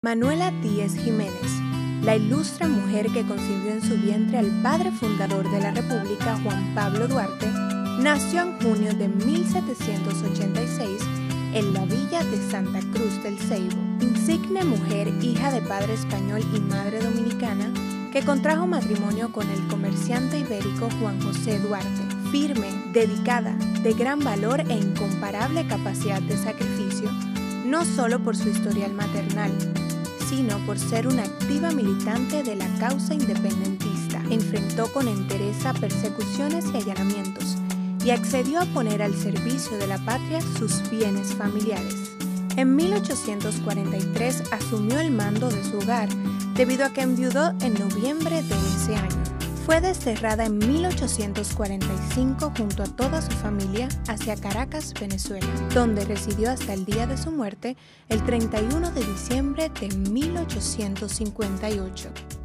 Manuela Díez Jiménez, la ilustre mujer que concibió en su vientre al padre fundador de la República, Juan Pablo Duarte, nació en junio de 1786 en la villa de Santa Cruz del Ceibo, insigne mujer, hija de padre español y madre dominicana, que contrajo matrimonio con el comerciante ibérico Juan José Duarte. Firme, dedicada, de gran valor e incomparable capacidad de sacrificio, no solo por su historial maternal, por ser una activa militante de la causa independentista. Enfrentó con entereza persecuciones y allanamientos y accedió a poner al servicio de la patria sus bienes familiares. En 1843 asumió el mando de su hogar debido a que enviudó en noviembre de ese año. Fue desterrada en 1845 junto a toda su familia hacia Caracas, Venezuela, donde residió hasta el día de su muerte, el 31 de diciembre de 1858.